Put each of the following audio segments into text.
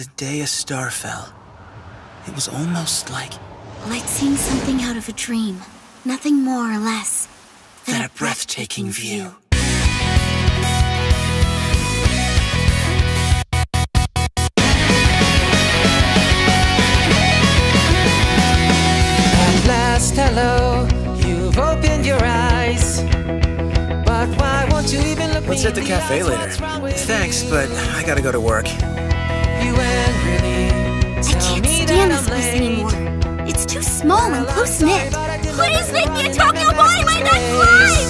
the day a star fell. It was almost like Like seeing something out of a dream. Nothing more or less that a breathtaking view. At last, hello, you've opened your eyes. But why won't you even look Let's hit the cafe later. What's wrong with Thanks, but I gotta go to work. Small and close knit. Please make me a Tokyo boy like that slime!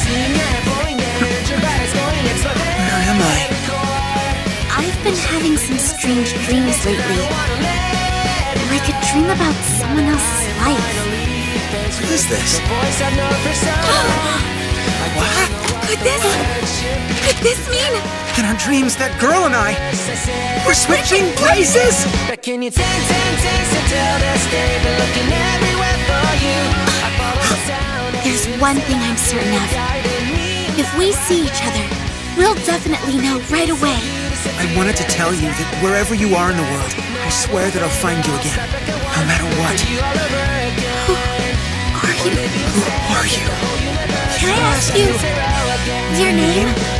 Seeing it, blowing it, your body's going, it's the Where am I? I've been having some strange dreams lately. Like a dream about someone else's life. What is this? Could this... Could this mean... In our dreams, that girl and I, we're switching places! But can you till this day, been looking everywhere for you. I follow the sound of There's one thing I'm certain of. If we see each other, we'll definitely know right away. I wanted to tell you that wherever you are in the world, I swear that I'll find you again. No matter what. Who Are you? Who are you? Can I ask you your name?